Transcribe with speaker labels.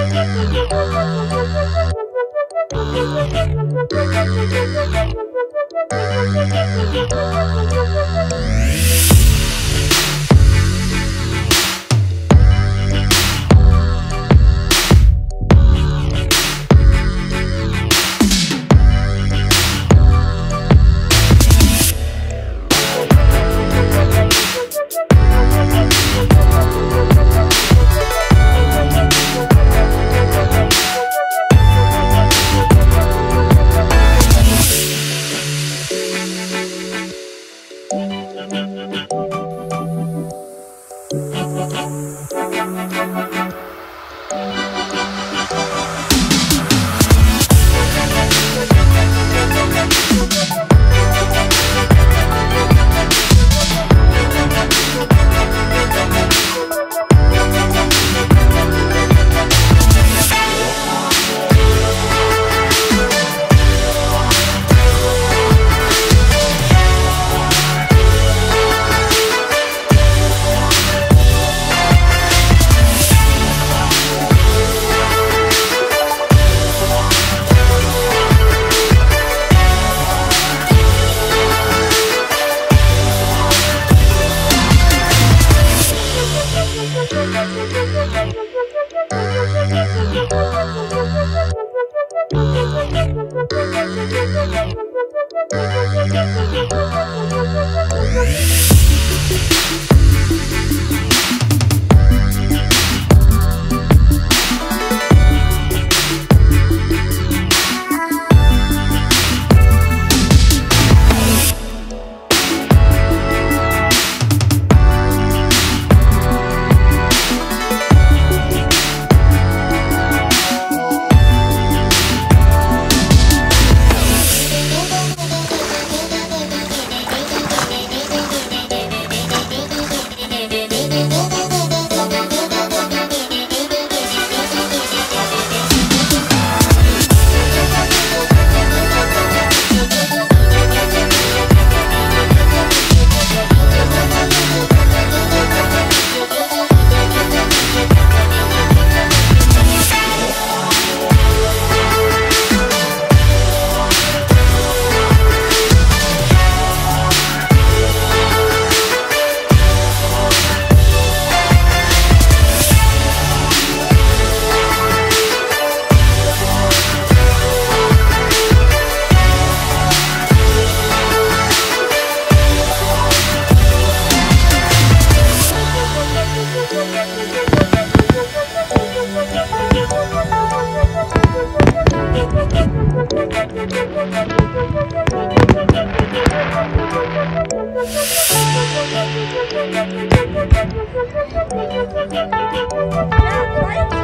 Speaker 1: Thank you. Ya,